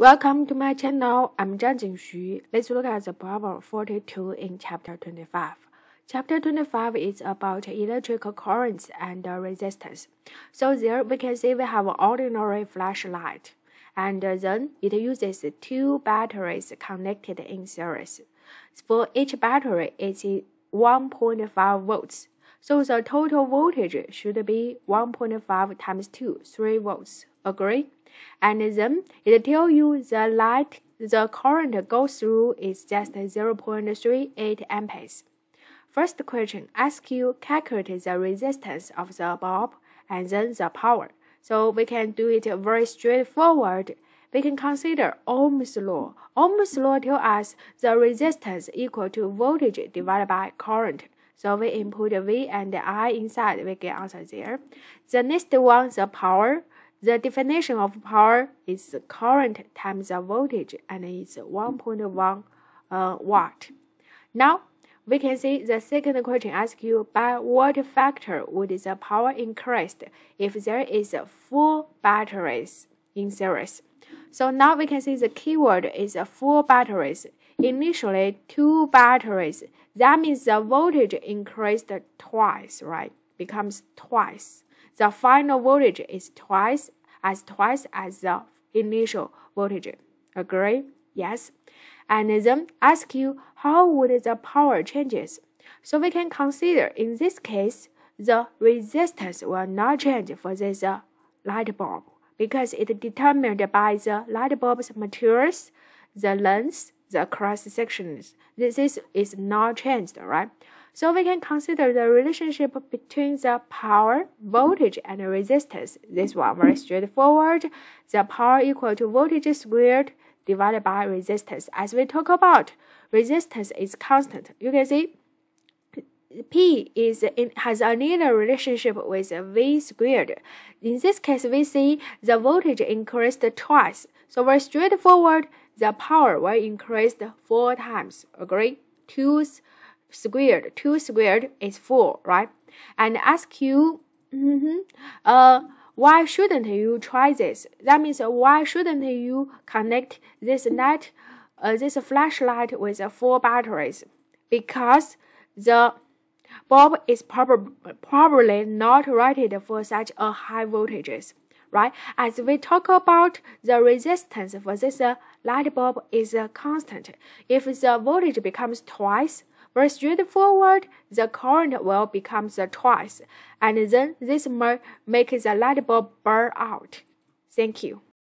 Welcome to my channel. I'm Zhangjin Xu. Let's look at the problem 42 in chapter 25. Chapter 25 is about electrical currents and resistance. So there we can see we have an ordinary flashlight. And then it uses two batteries connected in series. For each battery, it's 1.5 volts. So the total voltage should be 1.5 times 2, 3 volts. Agree? and then it tell you the light the current goes through is just 0.38 amperes. First question ask you calculate the resistance of the bulb and then the power. So we can do it very straightforward. We can consider Ohm's law. Ohm's law tells us the resistance equal to voltage divided by current. So we input V and I inside, we get answer there. The next one, the power. The definition of power is current times the voltage and it's 1.1 uh, watt. Now, we can see the second question asks you by what factor would the power increase if there is four batteries in series. So now we can see the keyword is four batteries. Initially, two batteries. That means the voltage increased twice, right? Becomes twice the final voltage is twice as twice as the initial voltage. Agree? Yes. And then ask you how would the power changes. So we can consider in this case the resistance will not change for this uh, light bulb because it determined by the light bulb's materials, the length, the cross sections. This is, is not changed, right? So we can consider the relationship between the power, voltage, and resistance. This one very straightforward. The power equal to voltage squared divided by resistance. As we talk about, resistance is constant. You can see P is in, has a linear relationship with V squared. In this case, we see the voltage increased twice. So very straightforward, the power will increase four times. Agree? Two squared. 2 squared is 4, right? And ask you, mm -hmm, uh, why shouldn't you try this? That means uh, why shouldn't you connect this light, uh, this flashlight with uh, four batteries? Because the bulb is prob probably not rated for such a high voltages, right? As we talk about the resistance for this light bulb is uh, constant. If the voltage becomes twice, very straightforward, the current will become the twice, and then this may make the light bulb burn out. Thank you.